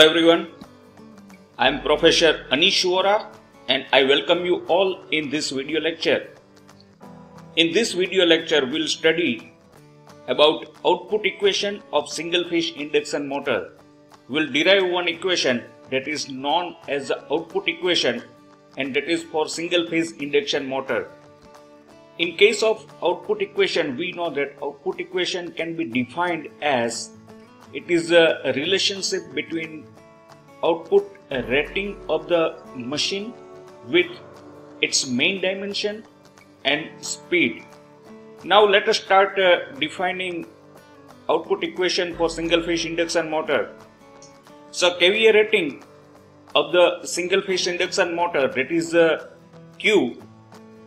Hello everyone, I am Professor Anish Vora and I welcome you all in this video lecture. In this video lecture, we'll study about output equation of single phase induction motor. We'll derive one equation that is known as the output equation and that is for single phase induction motor. In case of output equation, we know that output equation can be defined as it is a relationship between output rating of the machine with its main dimension and speed. Now let us start uh, defining output equation for single phase induction motor. So KVA rating of the single phase induction motor that is uh, Q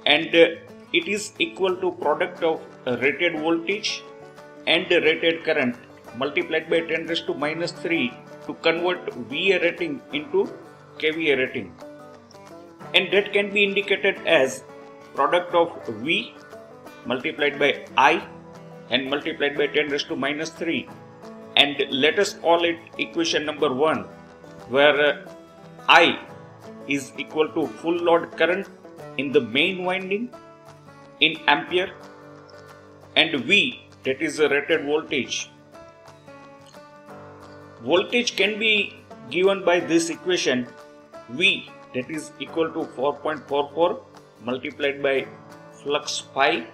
and uh, it is equal to product of rated voltage and rated current multiplied by 10 raised to minus 3 to convert VA rating into KVA rating. And that can be indicated as product of V multiplied by I and multiplied by 10 raised to minus 3. And let us call it equation number 1 where uh, I is equal to full load current in the main winding in ampere and V that is the rated voltage voltage can be given by this equation V that is equal to 4.44 multiplied by flux phi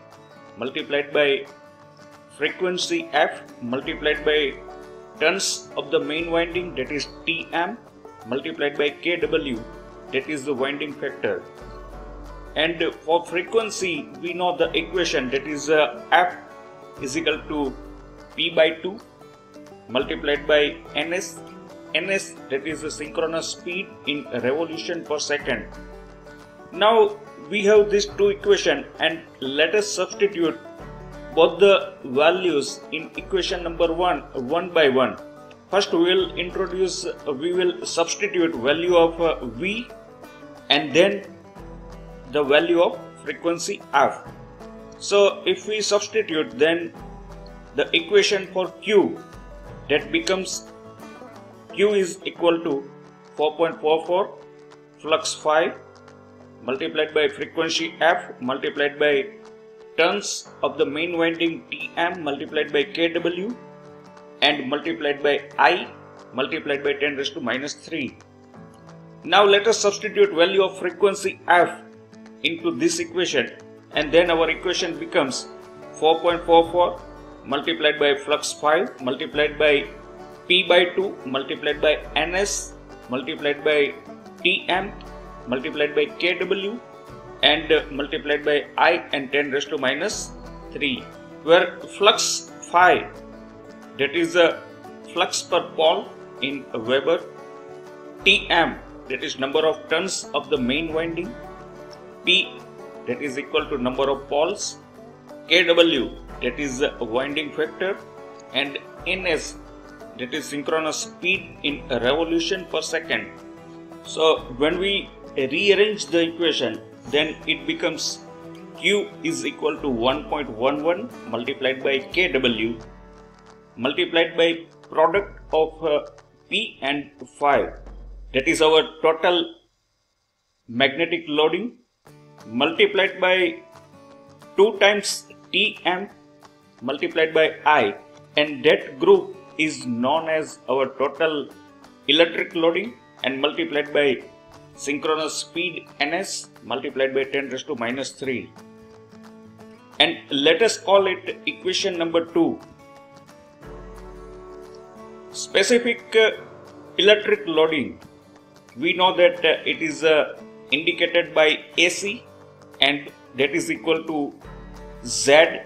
multiplied by frequency F multiplied by turns of the main winding that is Tm multiplied by Kw that is the winding factor. And for frequency we know the equation that is uh, F is equal to P by 2 multiplied by ns ns that is the synchronous speed in revolution per second. Now we have these two equation and let us substitute both the values in equation number 1 one by one. First we will introduce we will substitute value of uh, v and then the value of frequency f so if we substitute then the equation for q that becomes Q is equal to 4.44 flux phi multiplied by frequency F multiplied by turns of the main winding Tm multiplied by Kw and multiplied by I multiplied by 10 raised to minus 3. Now let us substitute value of frequency F into this equation and then our equation becomes 4.44 multiplied by flux phi multiplied by P by 2 multiplied by NS multiplied by Tm multiplied by Kw and uh, multiplied by I and 10 raised to minus 3 where flux phi that is the flux per pole in Weber Tm that is number of turns of the main winding P that is equal to number of poles Kw that is winding factor and ns that is synchronous speed in revolution per second. So when we rearrange the equation then it becomes q is equal to 1.11 multiplied by kw multiplied by product of uh, p and phi that is our total magnetic loading multiplied by 2 times tm multiplied by I and that group is known as our total electric loading and multiplied by synchronous speed ns multiplied by 10 raised to minus 3 and let us call it equation number 2 specific uh, electric loading. We know that uh, it is uh, indicated by AC and that is equal to Z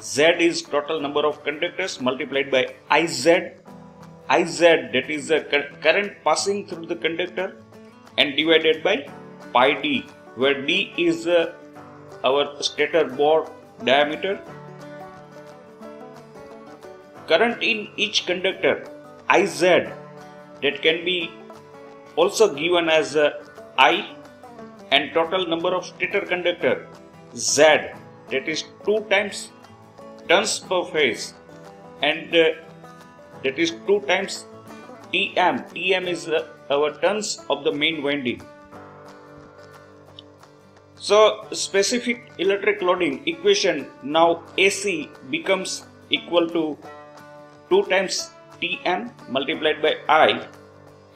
Z is total number of conductors multiplied by Iz. Iz that is the current passing through the conductor and divided by pi d where d is uh, our stator bore diameter. Current in each conductor Iz that can be also given as uh, I and total number of stator conductor Z that is 2 times turns per phase and uh, that is 2 times Tm. Tm is uh, our tons of the main winding. So specific electric loading equation now AC becomes equal to 2 times Tm multiplied by I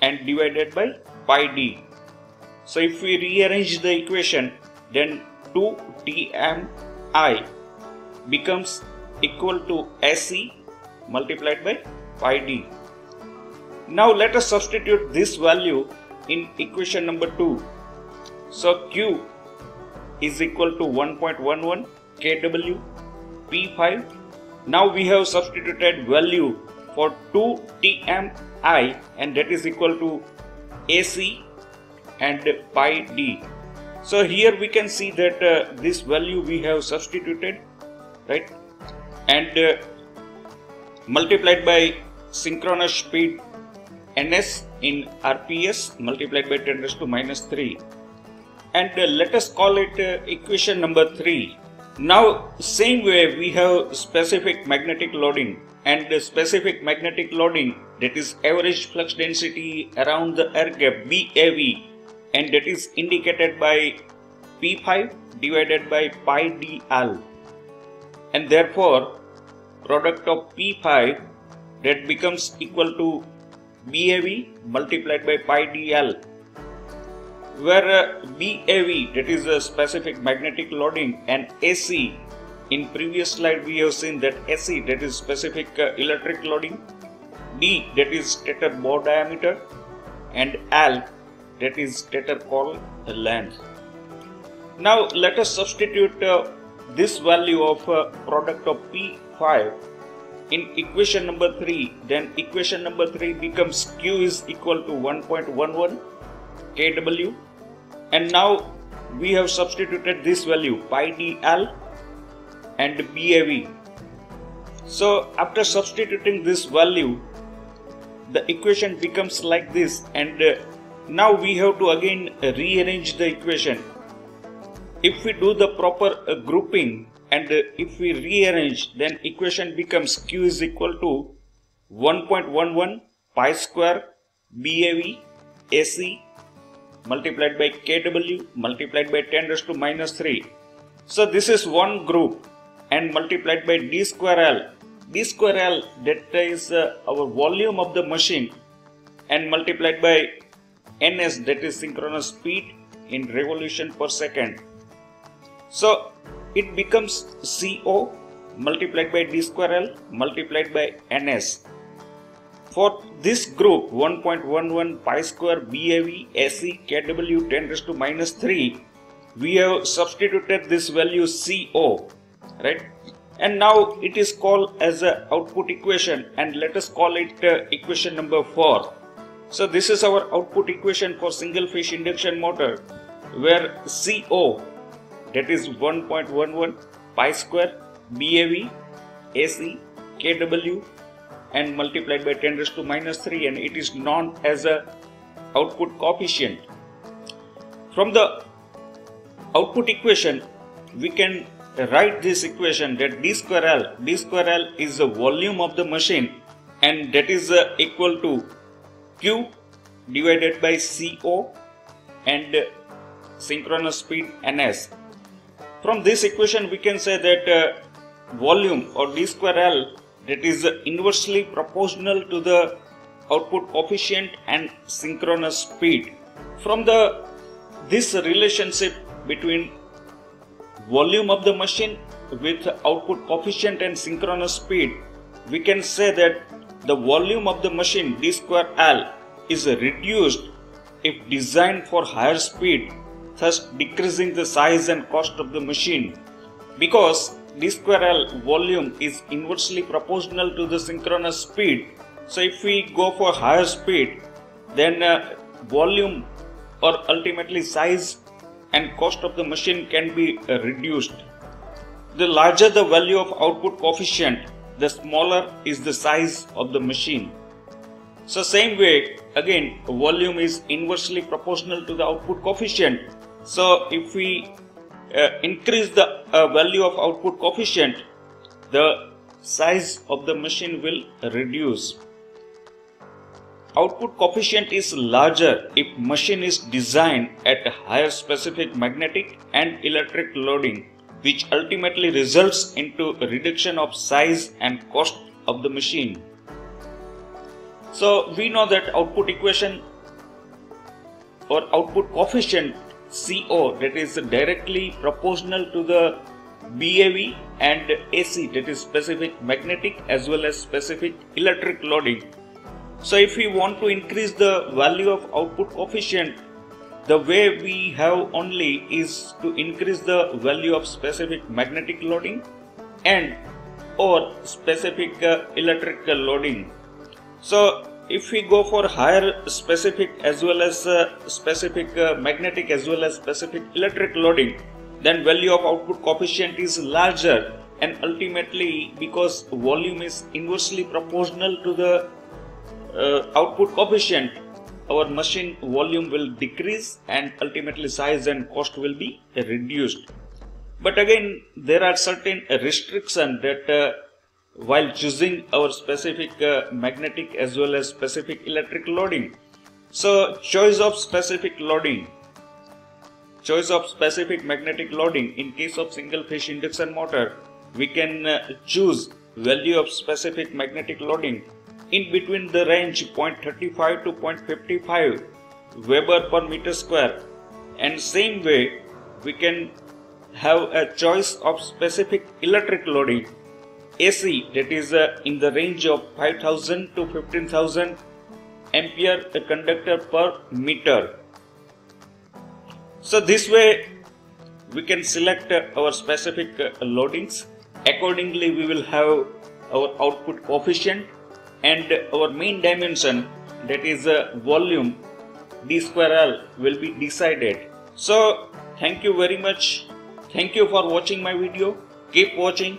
and divided by pi d. So if we rearrange the equation then 2 Tm I becomes equal to AC multiplied by pi d. Now let us substitute this value in equation number 2. So Q is equal to 1.11 kW P phi. Now we have substituted value for 2 TMI and that is equal to AC and pi d. So here we can see that uh, this value we have substituted right and uh, multiplied by synchronous speed ns in rps multiplied by 10 raised to minus 3 and uh, let us call it uh, equation number 3 now same way we have specific magnetic loading. And the specific magnetic loading that is average flux density around the air gap BAV and that is indicated by P phi divided by pi dl and therefore product of P phi that becomes equal to BAV multiplied by pi dl where uh, BAV that is a specific magnetic loading and AC in previous slide we have seen that AC that is specific uh, electric loading D that is stator bore diameter and L that is stator coil length. Now let us substitute uh, this value of uh, product of P phi in equation number 3 then equation number 3 becomes Q is equal to 1.11 kW and now we have substituted this value pi dl and BAV. So after substituting this value the equation becomes like this and uh, now we have to again rearrange the equation. If we do the proper uh, grouping and uh, if we rearrange then equation becomes Q is equal to 1.11 pi square BAV AC multiplied by kW multiplied by 10 raised to minus 3. So this is one group and multiplied by d square L. d square L that is uh, our volume of the machine and multiplied by ns that is synchronous speed in revolution per second. So it becomes CO multiplied by d square L multiplied by ns. For this group 1.11 pi square BAV AC kW 10 raised to minus 3 we have substituted this value CO right and now it is called as a output equation and let us call it uh, equation number 4 so this is our output equation for single phase induction motor where CO that is 1.11 pi square BAV AC kW and multiplied by 10 raised to minus 3 and it is known as a output coefficient. From the output equation we can write this equation that d square L, d square L is the volume of the machine and that is uh, equal to Q divided by CO and uh, synchronous speed ns. From this equation we can say that uh, volume or d square L that is inversely proportional to the output coefficient and synchronous speed. From the this relationship between volume of the machine with output coefficient and synchronous speed, we can say that the volume of the machine d square L is reduced if designed for higher speed, thus decreasing the size and cost of the machine. Because d square L volume is inversely proportional to the synchronous speed. So if we go for higher speed, then uh, volume or ultimately size and cost of the machine can be uh, reduced. The larger the value of output coefficient, the smaller is the size of the machine. So same way, again, volume is inversely proportional to the output coefficient. So if we uh, increase the uh, value of output coefficient, the size of the machine will reduce. output coefficient is larger if machine is designed at higher specific magnetic and electric loading which ultimately results into reduction of size and cost of the machine. So we know that output equation or output coefficient CO that is directly proportional to the BAV and AC that is specific magnetic as well as specific electric loading. So if we want to increase the value of output coefficient the way we have only is to increase the value of specific magnetic loading and or specific uh, electrical loading. So if we go for higher specific as well as uh, specific uh, magnetic as well as specific electric loading then value of output coefficient is larger and ultimately because volume is inversely proportional to the uh, output coefficient our machine volume will decrease and ultimately size and cost will be reduced. But again there are certain restrictions that uh, while choosing our specific uh, magnetic as well as specific electric loading. So choice of specific loading. Choice of specific magnetic loading. In case of single phase induction motor we can uh, choose value of specific magnetic loading in between the range 0.35 to 0.55 Weber per meter square. And same way we can have a choice of specific electric loading AC that is uh, in the range of 5000 to 15000 ampere conductor per meter so this way we can select our specific uh, loadings. Accordingly we will have our output coefficient and our main dimension that is uh, volume d square L will be decided. So thank you very much. Thank you for watching my video. Keep watching.